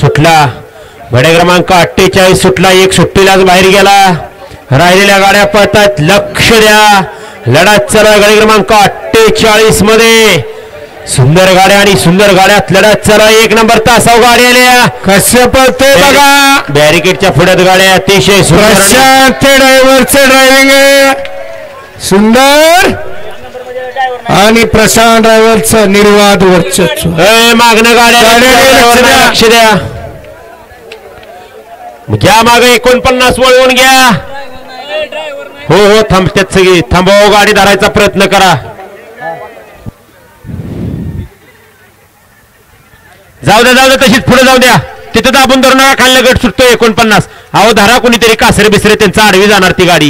सुटला. बडे क्रमांक अठ्ठेचाळीस सुटला. एक सुट्टीलाच बाहेर गेला. राहिलेल्या गाड्या पळतात. लक्ष द्या. लढत चला गाडी क्रमांक अठ्ठेचाळीसमध्ये. सुंदर गाड्या आणि सुंदर गाड्यात लढत चला एक नंबर तासाव गाडी आल्या कसं पळतोय बघा. बॅरिकेडच्या पुढ्यात गाड्या अतिशय सुंदर प्रशांत ड्रायव्हरचं ड्रायव्हिंग सुंदर. आणि प्रशांत ड्रायव्हरचं निर्वाद वर्चस्व मागणं गाड्या लक्ष द्या. घ्या माग एकोणपन्नास वळवून घ्या. हो हो थांबतात सगळी. थांबव गाडी धरायचा प्रयत्न करा. जाऊ द्या जाऊ द्या तशीच पुढे जाऊ द्या. तिथं दाबून धरून खाल्लं गट सुटतो एकोणपन्नास. अहो धरा कोणीतरी कासरे बिसरे त्यांचा आडवी जाणार ती गाडी.